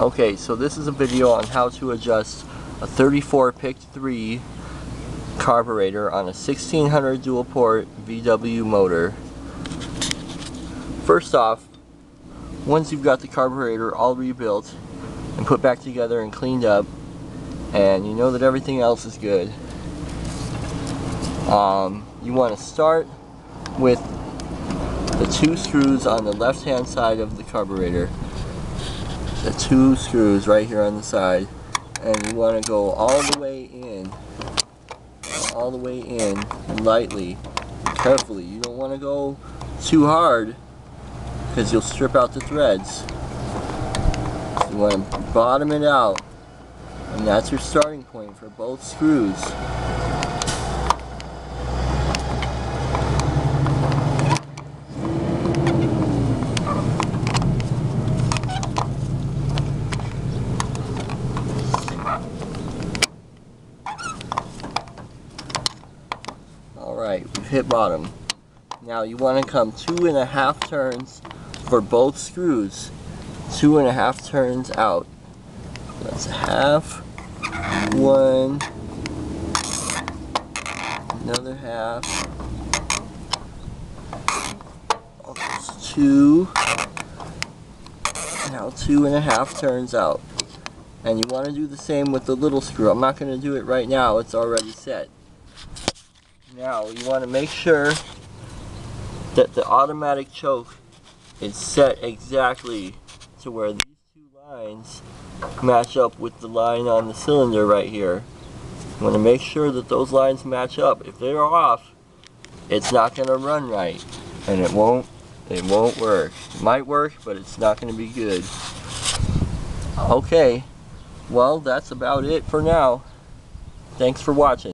Okay, so this is a video on how to adjust a 34 PICT 3 carburetor on a 1600 dual port VW motor. First off, once you've got the carburetor all rebuilt and put back together and cleaned up and you know that everything else is good, um, you want to start with the two screws on the left hand side of the carburetor the two screws right here on the side and you want to go all the way in all the way in lightly carefully. You don't want to go too hard because you'll strip out the threads. You want to bottom it out and that's your starting point for both screws Alright, we've hit bottom. Now you want to come two and a half turns for both screws. Two and a half turns out. That's a half, one, another half, almost two, now two and a half turns out. And you want to do the same with the little screw. I'm not going to do it right now, it's already set. Now you want to make sure that the automatic choke is set exactly to where these two lines match up with the line on the cylinder right here. You want to make sure that those lines match up. If they're off, it's not going to run right and it won't it won't work. It might work, but it's not going to be good. Okay, well that's about it for now. Thanks for watching.